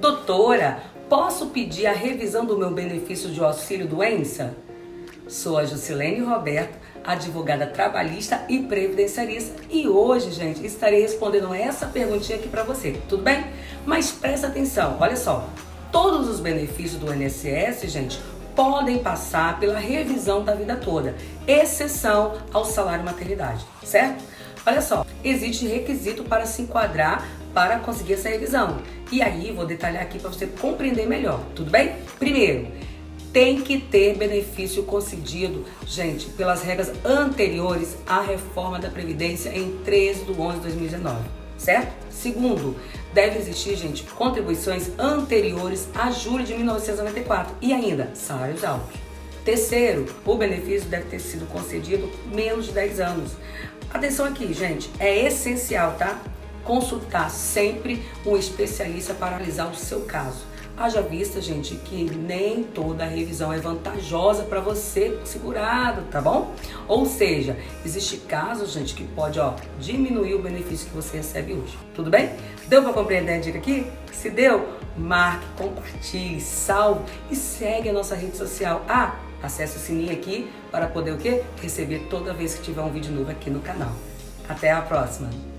Doutora, posso pedir a revisão do meu benefício de auxílio doença? Sou a Jusilene Roberto, advogada trabalhista e previdenciarista, e hoje, gente, estarei respondendo essa perguntinha aqui para você, tudo bem? Mas presta atenção, olha só. Todos os benefícios do INSS, gente, podem passar pela revisão da vida toda, exceção ao salário maternidade, certo? Olha só, existe requisito para se enquadrar para conseguir essa revisão. E aí vou detalhar aqui para você compreender melhor, tudo bem? Primeiro, tem que ter benefício concedido, gente, pelas regras anteriores à reforma da Previdência em 13 de 11 de 2019, certo? Segundo, deve existir, gente, contribuições anteriores a julho de 1994 e ainda salários altos. Terceiro, o benefício deve ter sido concedido menos de 10 anos. Atenção aqui, gente, é essencial, tá? Consultar sempre um especialista para analisar o seu caso. Haja vista, gente, que nem toda revisão é vantajosa para você segurado, tá bom? Ou seja, existe casos, gente, que pode, ó, diminuir o benefício que você recebe hoje. Tudo bem? Deu para compreender a dica aqui? Se deu, marque, compartilhe, salve e segue a nossa rede social. Ah, acesse o sininho aqui para poder o quê? Receber toda vez que tiver um vídeo novo aqui no canal. Até a próxima!